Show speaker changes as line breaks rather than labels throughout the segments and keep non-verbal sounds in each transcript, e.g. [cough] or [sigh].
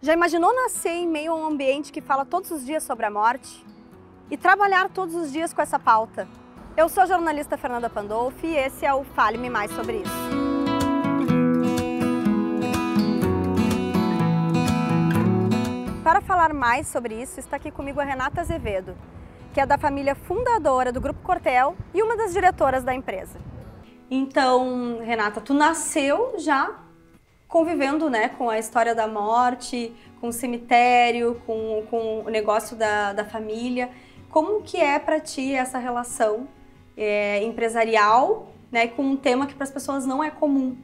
Já imaginou nascer em meio a um ambiente que fala todos os dias sobre a morte? E trabalhar todos os dias com essa pauta? Eu sou a jornalista Fernanda Pandolfi e esse é o Fale-me Mais sobre isso. Para falar mais sobre isso, está aqui comigo a Renata Azevedo, que é da família fundadora do Grupo Cortel e uma das diretoras da empresa. Então, Renata, tu nasceu já convivendo né, com a história da morte, com o cemitério, com, com o negócio da, da família. Como que é para ti essa relação é, empresarial né, com um tema que para as pessoas não é comum?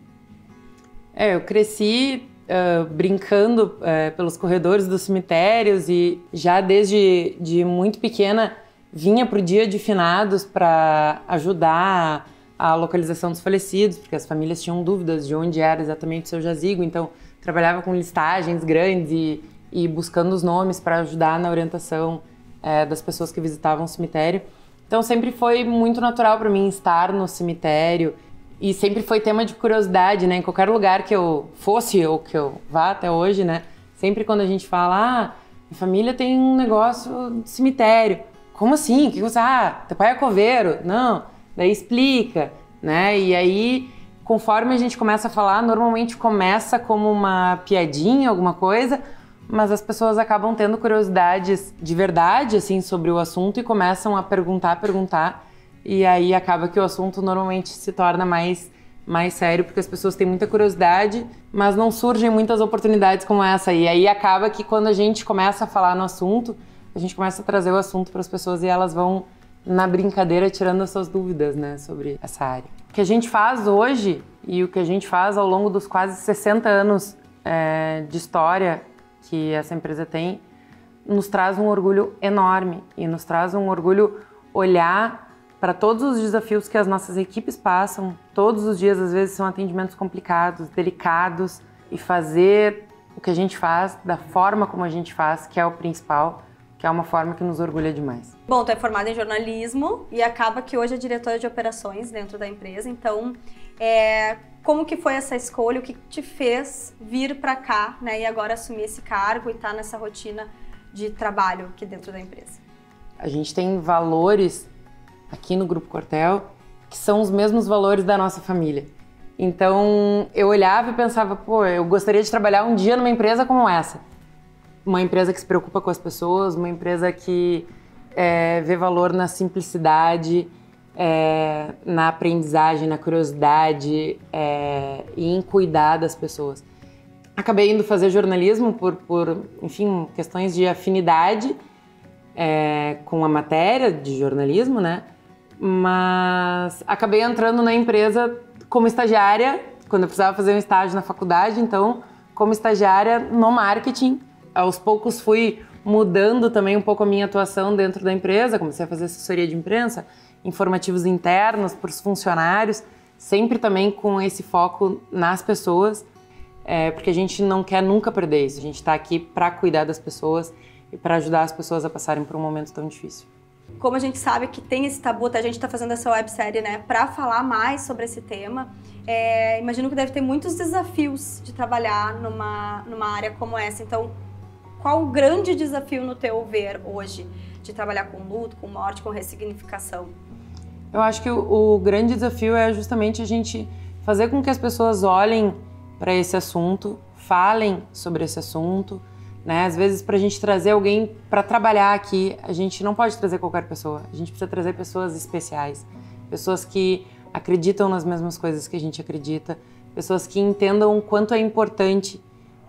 É, eu cresci uh, brincando uh, pelos corredores dos cemitérios e já desde de muito pequena vinha para o dia de finados para ajudar a localização dos falecidos, porque as famílias tinham dúvidas de onde era exatamente o seu jazigo, então trabalhava com listagens grandes e, e buscando os nomes para ajudar na orientação é, das pessoas que visitavam o cemitério. Então sempre foi muito natural para mim estar no cemitério e sempre foi tema de curiosidade, né? Em qualquer lugar que eu fosse ou que eu vá até hoje, né? Sempre quando a gente fala, ah, minha família tem um negócio de cemitério. Como assim? O que você? Ah, teu pai é coveiro? Não daí explica, né? E aí, conforme a gente começa a falar, normalmente começa como uma piadinha, alguma coisa, mas as pessoas acabam tendo curiosidades de verdade, assim, sobre o assunto e começam a perguntar, perguntar, e aí acaba que o assunto normalmente se torna mais mais sério, porque as pessoas têm muita curiosidade, mas não surgem muitas oportunidades como essa. E aí acaba que quando a gente começa a falar no assunto, a gente começa a trazer o assunto para as pessoas e elas vão na brincadeira tirando as suas dúvidas, né, sobre essa área. O que a gente faz hoje e o que a gente faz ao longo dos quase 60 anos é, de história que essa empresa tem, nos traz um orgulho enorme e nos traz um orgulho olhar para todos os desafios que as nossas equipes passam. Todos os dias, às vezes, são atendimentos complicados, delicados e fazer o que a gente faz da forma como a gente faz, que é o principal, que é uma forma que nos orgulha demais.
Bom, tu é formada em jornalismo e acaba que hoje é diretora de operações dentro da empresa, então é, como que foi essa escolha, o que te fez vir para cá né, e agora assumir esse cargo e estar tá nessa rotina de trabalho aqui dentro da empresa?
A gente tem valores aqui no Grupo Cortel que são os mesmos valores da nossa família. Então eu olhava e pensava, pô, eu gostaria de trabalhar um dia numa empresa como essa uma empresa que se preocupa com as pessoas, uma empresa que é, vê valor na simplicidade, é, na aprendizagem, na curiosidade é, e em cuidar das pessoas. Acabei indo fazer jornalismo por, por enfim, questões de afinidade é, com a matéria de jornalismo, né? Mas acabei entrando na empresa como estagiária, quando eu precisava fazer um estágio na faculdade, então, como estagiária no marketing aos poucos fui mudando também um pouco a minha atuação dentro da empresa, comecei a fazer assessoria de imprensa, informativos internos para os funcionários, sempre também com esse foco nas pessoas, é, porque a gente não quer nunca perder isso. A gente está aqui para cuidar das pessoas e para ajudar as pessoas a passarem por um momento tão difícil.
Como a gente sabe que tem esse tabu, a gente está fazendo essa websérie né, para falar mais sobre esse tema. É, imagino que deve ter muitos desafios de trabalhar numa, numa área como essa. Então, qual o grande desafio no teu ver hoje de trabalhar com luto, com morte, com ressignificação?
Eu acho que o, o grande desafio é justamente a gente fazer com que as pessoas olhem para esse assunto, falem sobre esse assunto, né? Às vezes para a gente trazer alguém para trabalhar aqui, a gente não pode trazer qualquer pessoa. A gente precisa trazer pessoas especiais, pessoas que acreditam nas mesmas coisas que a gente acredita, pessoas que entendam o quanto é importante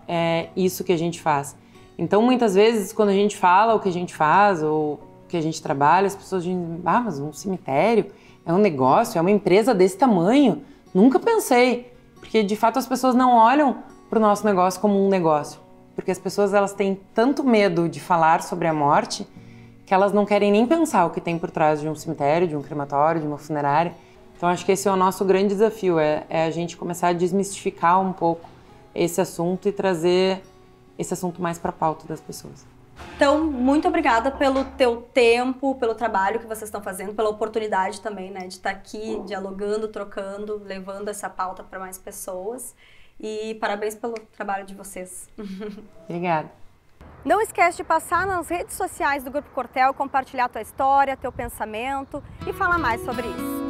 é, isso que a gente faz. Então, muitas vezes, quando a gente fala o que a gente faz ou o que a gente trabalha, as pessoas dizem, ah, mas um cemitério é um negócio, é uma empresa desse tamanho. Nunca pensei. Porque, de fato, as pessoas não olham para o nosso negócio como um negócio. Porque as pessoas elas têm tanto medo de falar sobre a morte que elas não querem nem pensar o que tem por trás de um cemitério, de um crematório, de uma funerária. Então, acho que esse é o nosso grande desafio, é, é a gente começar a desmistificar um pouco esse assunto e trazer esse assunto mais para a pauta das pessoas.
Então, muito obrigada pelo teu tempo, pelo trabalho que vocês estão fazendo, pela oportunidade também, né, de estar aqui dialogando, trocando, levando essa pauta para mais pessoas. E parabéns pelo trabalho de vocês. [laughs]
Obrigada.
Não esquece de passar nas redes sociais do Grupo Cortel, compartilhar tua história, teu pensamento e falar mais sobre isso.